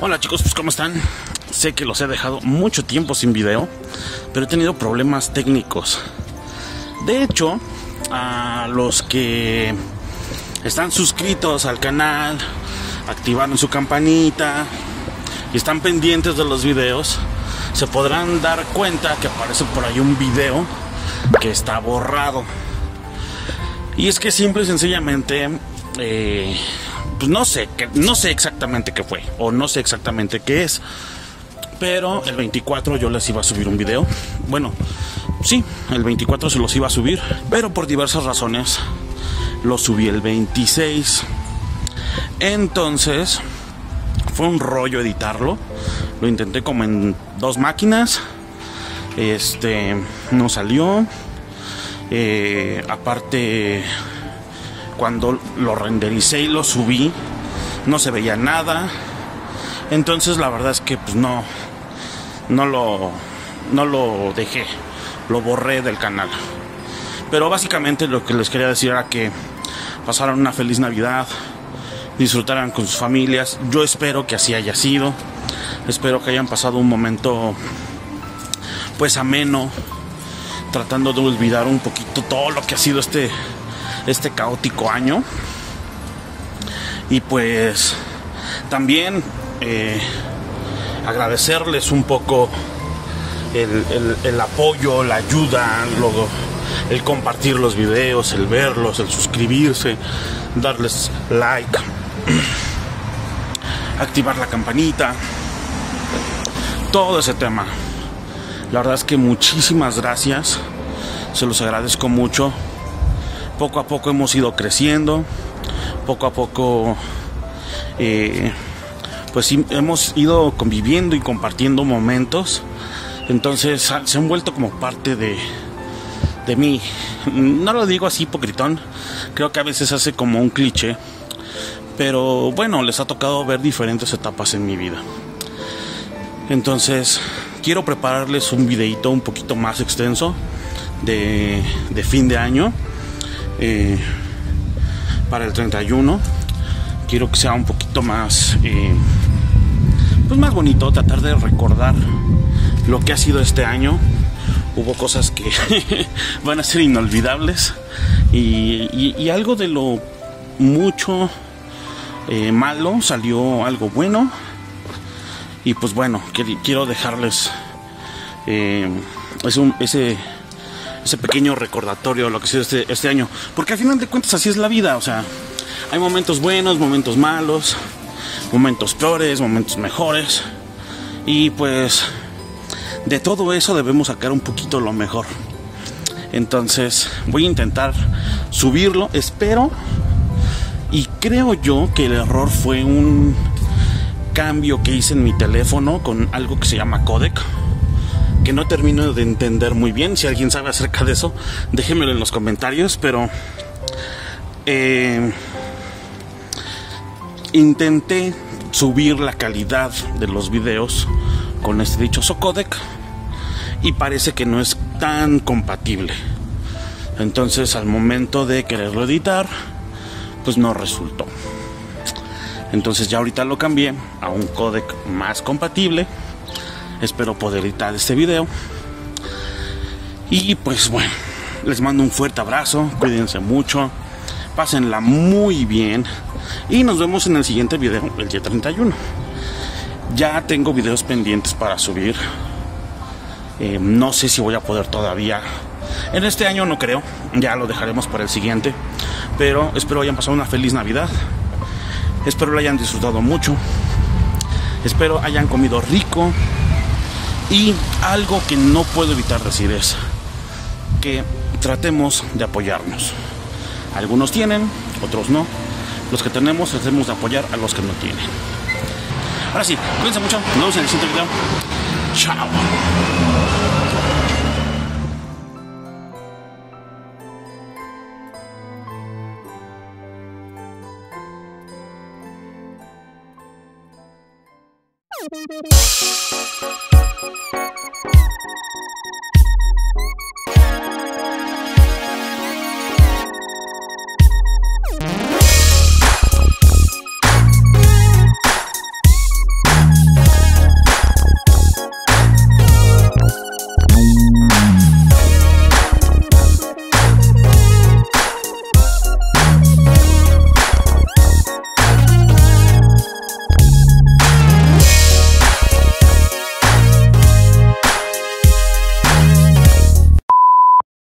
Hola chicos, pues ¿cómo están? Sé que los he dejado mucho tiempo sin video, pero he tenido problemas técnicos. De hecho, a los que están suscritos al canal, activaron su campanita y están pendientes de los videos, se podrán dar cuenta que aparece por ahí un video que está borrado. Y es que simple y sencillamente eh, pues no sé, que, no sé exactamente qué fue o no sé exactamente qué es. Pero el 24 yo les iba a subir un video. Bueno, sí, el 24 se los iba a subir, pero por diversas razones lo subí el 26. Entonces, fue un rollo editarlo. Lo intenté como en dos máquinas. Este, no salió. Eh, aparte, cuando lo rendericé y lo subí, no se veía nada. Entonces la verdad es que pues no, no lo, no lo dejé, lo borré del canal. Pero básicamente lo que les quería decir era que pasaran una feliz Navidad, disfrutaran con sus familias. Yo espero que así haya sido. Espero que hayan pasado un momento pues ameno, tratando de olvidar un poquito todo lo que ha sido este este caótico año. Y pues también eh, agradecerles un poco el, apoyo, la ayuda, el compartir los videos, el verlos, el suscribirse, darles like, activar la campanita, todo ese tema. La verdad es que muchísimas gracias, se los agradezco mucho poco a poco hemos ido creciendo, poco a poco eh, pues hemos ido conviviendo y compartiendo momentos, entonces se han vuelto como parte de, de mí. No lo digo así hipocritón, creo que a veces hace como un cliché, pero bueno, les ha tocado ver diferentes etapas en mi vida. Entonces, quiero prepararles un videito un poquito más extenso de, fin de año eh, para el 31. Quiero que sea un poquito más, eh, pues más bonito, tratar de recordar lo que ha sido este año. Hubo cosas que van a ser inolvidables y, algo de lo mucho eh, malo salió algo bueno. Y pues bueno, quiero dejarles ese ese pequeño recordatorio lo que ha sido este, este año. Porque al final de cuentas así es la vida, o sea, hay momentos buenos, momentos malos, momentos peores, momentos mejores. Y pues de todo eso debemos sacar un poquito lo mejor. Entonces voy a intentar subirlo, espero. Y creo yo que el error fue un cambio que hice en mi teléfono con algo que se llama codec que no termino de entender muy bien. Si alguien sabe acerca de eso, déjenmelo en los comentarios. Pero eh, intenté subir la calidad de los videos con este dichoso codec y parece que no es tan compatible. Entonces al momento de quererlo editar, pues no resultó. Entonces ya ahorita lo cambié a un codec más compatible Espero poder editar este video. Y pues bueno, les mando un fuerte abrazo, cuídense mucho, pásenla muy bien y nos vemos en el siguiente video, el día 31. Ya tengo videos pendientes para subir. Eh, no sé si voy a poder todavía. En este año no creo, ya lo dejaremos para el siguiente. Pero espero hayan pasado una feliz Navidad. Espero lo hayan disfrutado mucho. Espero hayan comido rico y algo que no puedo evitar decir es que tratemos de apoyarnos. Algunos tienen, otros no. Los que tenemos tratemos de apoyar a los que no tienen. Ahora sí, cuídense mucho. Nos vemos en el siguiente video. Chao. Música